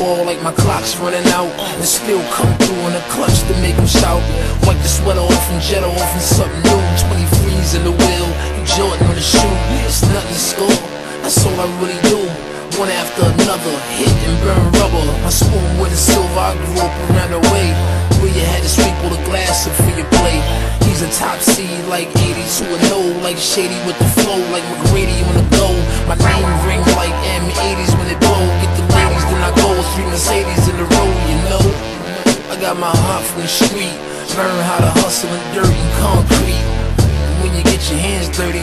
night, my clock's running out. And still come through in a clutch to make them shout. Wipe the sweater off and jet off and something new. 23's in the wheel, you Jordan on the shoe. It's nothing to score, that's all I really do. One after another, hit and burn rubber. My spoon with a silver, I grew up around the way. Where you had to sweep all the glass up for your plate. He's a top seed like 80s who would know, like Shady with the flow, like McGrady on the go. Got my heart from the street, learn how to hustle in dirt and concrete. And when you get your hands dirty,